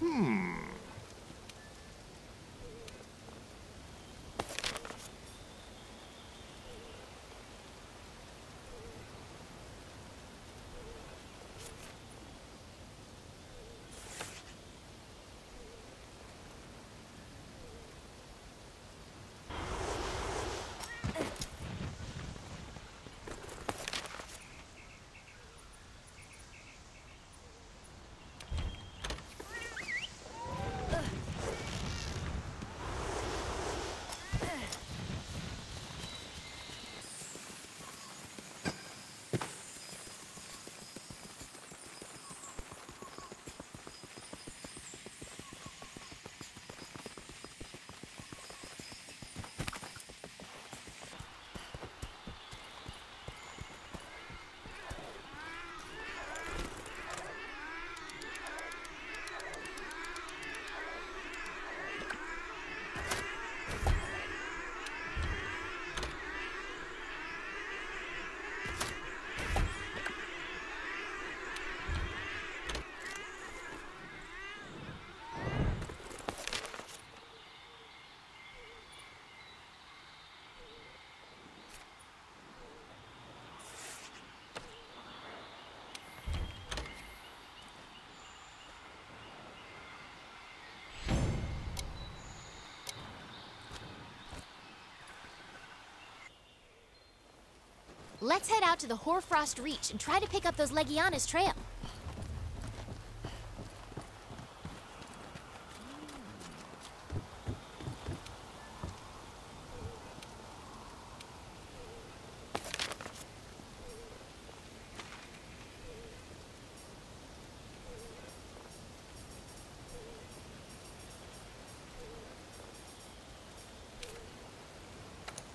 Hmm. Let's head out to the Hoarfrost Reach and try to pick up those Legiana's trail.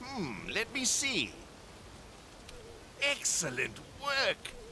Hmm, let me see. Excellent work.